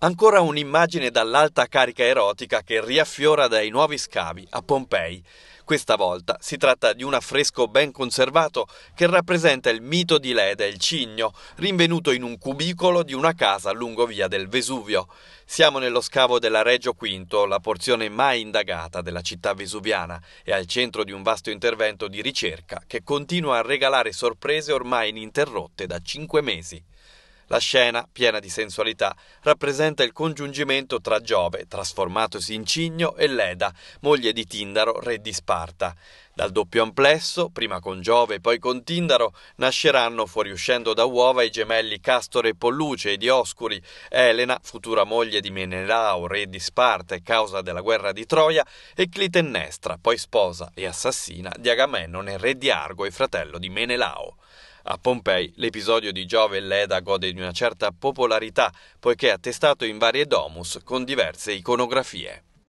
Ancora un'immagine dall'alta carica erotica che riaffiora dai nuovi scavi a Pompei. Questa volta si tratta di un affresco ben conservato che rappresenta il mito di Leda, il cigno, rinvenuto in un cubicolo di una casa lungo via del Vesuvio. Siamo nello scavo della Reggio Quinto, la porzione mai indagata della città vesuviana, e al centro di un vasto intervento di ricerca che continua a regalare sorprese ormai ininterrotte da cinque mesi. La scena, piena di sensualità, rappresenta il congiungimento tra Giove, trasformatosi in cigno, e Leda, moglie di Tindaro, re di Sparta. Dal doppio amplesso, prima con Giove e poi con Tindaro, nasceranno, fuoriuscendo da uova, i gemelli Castore e Polluce e Dioscuri, Elena, futura moglie di Menelao, re di Sparta e causa della guerra di Troia, e Clitennestra, poi sposa e assassina di Agamennone, re di Argo e fratello di Menelao. A Pompei l'episodio di Giove e Leda gode di una certa popolarità, poiché attestato in varie domus con diverse iconografie.